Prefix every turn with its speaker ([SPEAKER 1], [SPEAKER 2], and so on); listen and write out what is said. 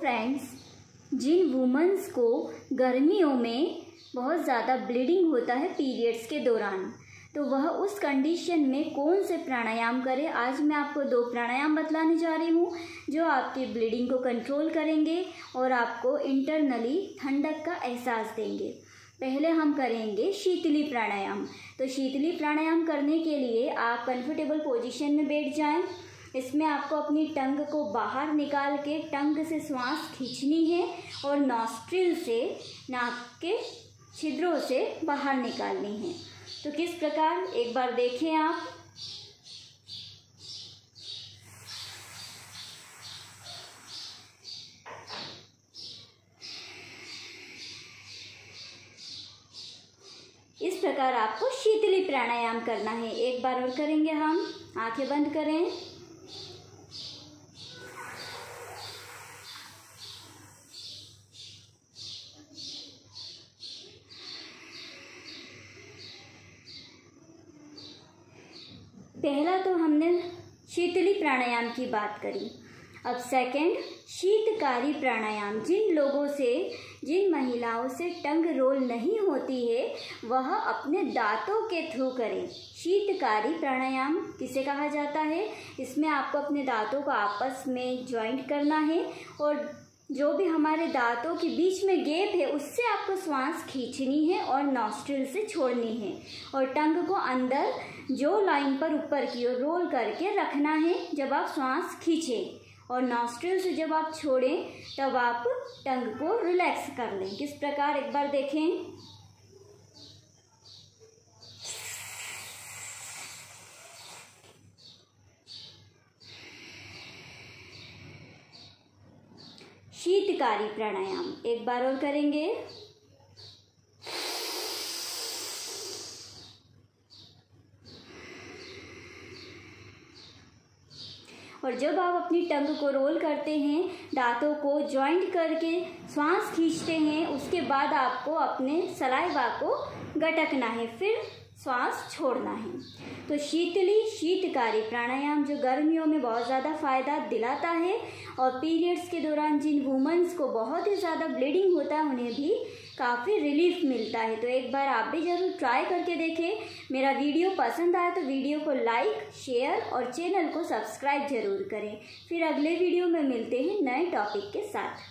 [SPEAKER 1] Friends जिन women's को गर्मियों में बहुत ज़्यादा ब्लीडिंग होता है पीरियड्स के दौरान तो वह उस कंडीशन में कौन से प्राणायाम करें? आज मैं आपको दो प्राणायाम बतलाने जा रही हूँ, जो आपकी ब्लीडिंग को कंट्रोल करेंगे और आपको इंटरनली ठंडक का एहसास देंगे। पहले हम करेंगे शीतली प्राणायाम। तो शीतली प्राणायाम करने के लिए आप कंफर्टेबल पोजीशन में बैठ जाएँ। इसमें आपको अपनी टंग को बाहर निकाल के टंग से श्वास खींचनी है और नॉस्ट्रिल से नाक के छिद्रों से बाहर निकालनी है। तो किस प्रकार? एक बार देखें आप। इस प्रकार आपको शीतली प्राणायाम करना है। एक बार और करेंगे हम। आँखें बंद करें। पहला तो हमने शीतली प्राणायाम की बात करी। अब सेकंड शीतकारी प्राणायाम। जिन लोगों से, जिन महिलाओं से टंग रोल नहीं होती है, वह अपने दांतों के थ्रू करें। शीतकारी प्राणायाम किसे कहा जाता है? इसमें आपको अपने दांतों को आपस में ज्वाइंट करना है और जो भी हमारे दांतों के बीच में गेप है, उससे आपको श्वास खींचनी है और नॉस्ट्रिल से छोड़नी है। और टंग को अंदर, जो लाइन पर ऊपर की ओर रोल करके रखना है, जब आप श्वास खींचें। और नॉस्ट्रिल से जब आप छोड़ें, तब आप टंग को रिलैक्स कर लें। किस प्रकार? एक बार देखें। शीतकारी प्राणायाम। एक बार और करेंगे। और जब आप अपनी टंग को रोल करते हैं, दांतों को जॉइंट करके श्वास खींचते हैं, उसके बाद आपको अपने सलाइवा को गटकना है। फिर श्वास छोड़ना है। तो शीतली, शीतकारी प्राणायाम जो गर्मियों में बहुत ज़्यादा फ़ायदा दिलाता है और पीरियड्स के दौरान जिन वुमेंस को बहुत ही ज़्यादा ब्लीडिंग होता है, उन्हें भी काफ़ी रिलीफ मिलता है। तो एक बार आप भी ज़रूर ट्राई करके देखें। मेरा वीडियो पसंद आए तो वीडियो को लाइक शेयर और चैनल को सब्सक्राइब ज़रूर करें। फिर अगले वीडियो में मिलते हैं नए टॉपिक के साथ।